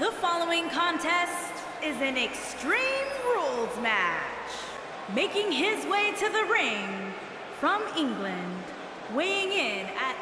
The following contest is an Extreme Rules match. Making his way to the ring from England, weighing in at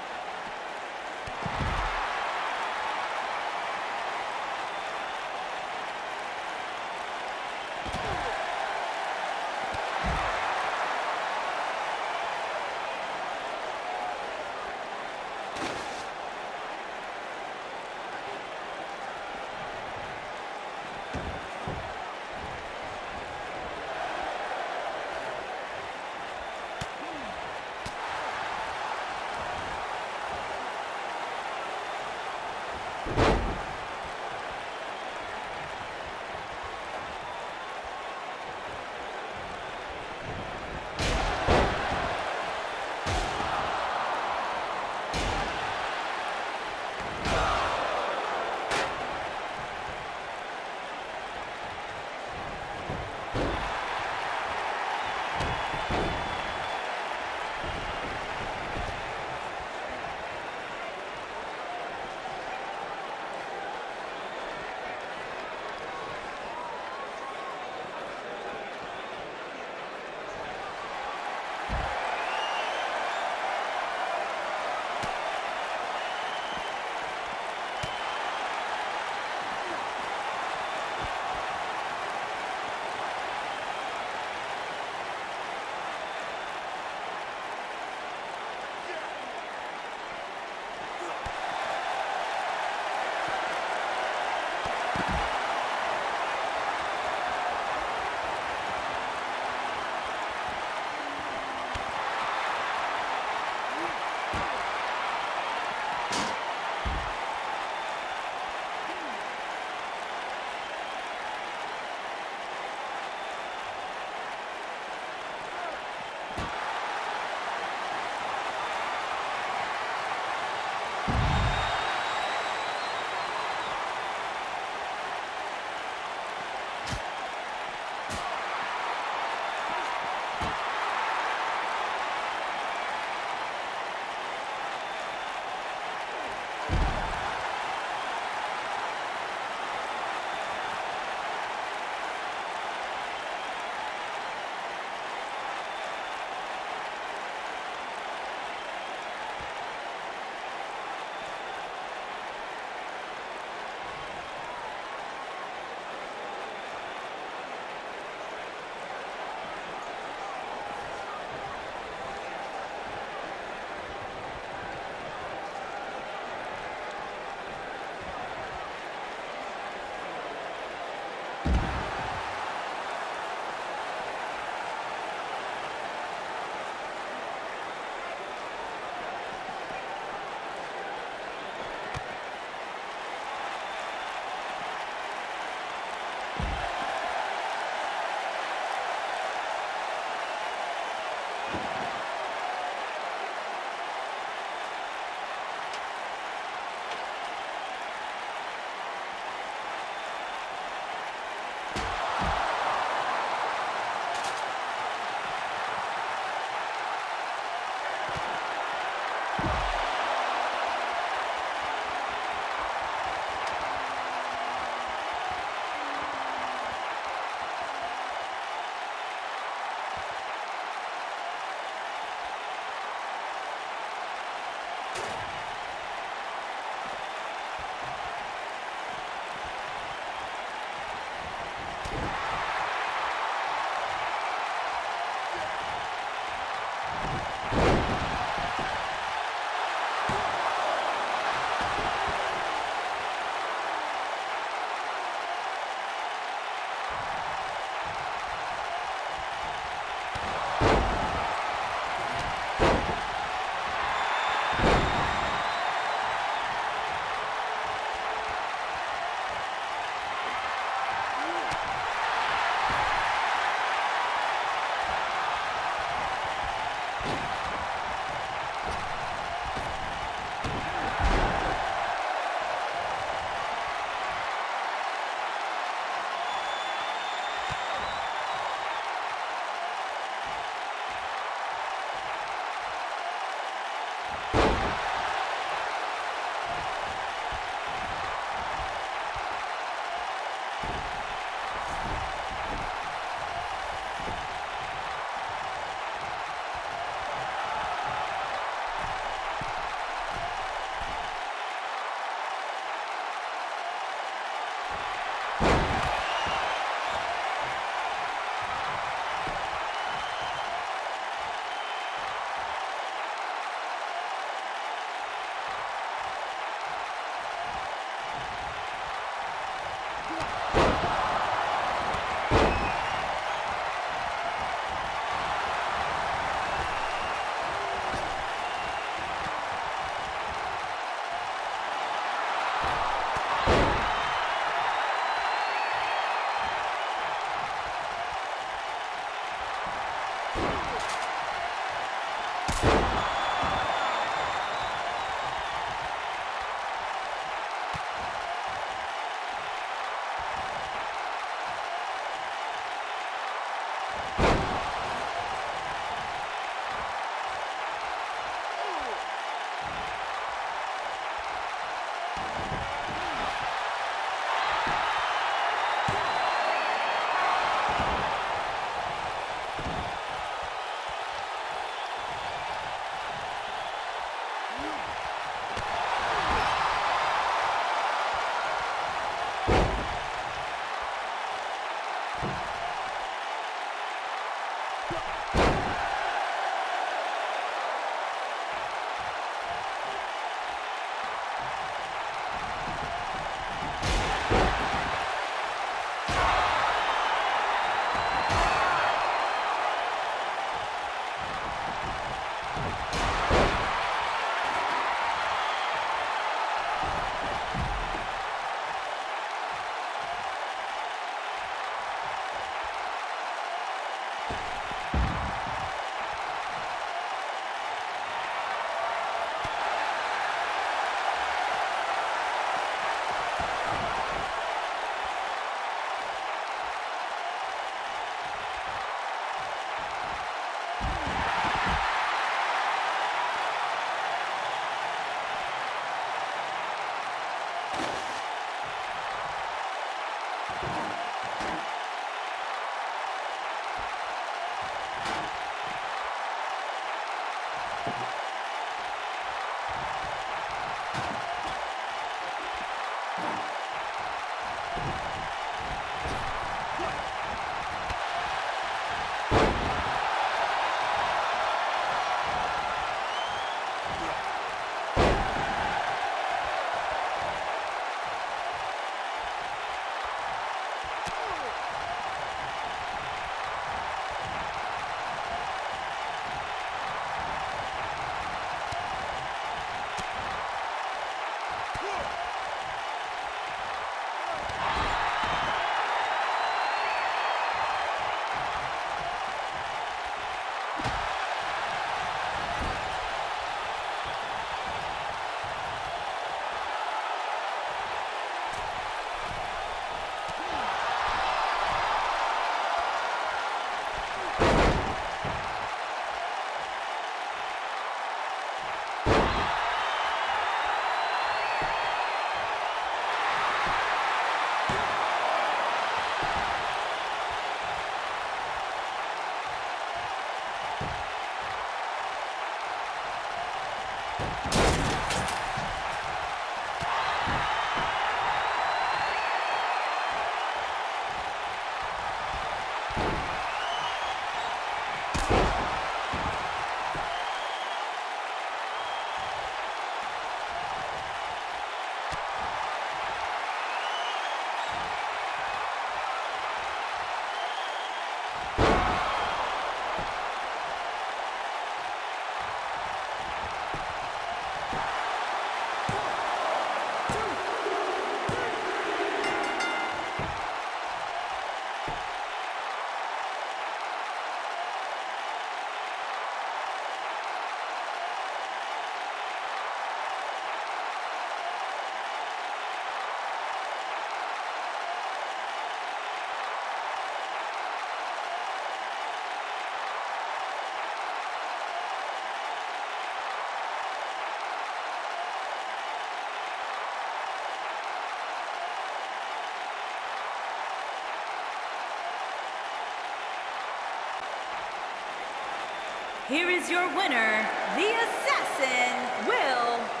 Here is your winner, the Assassin, Will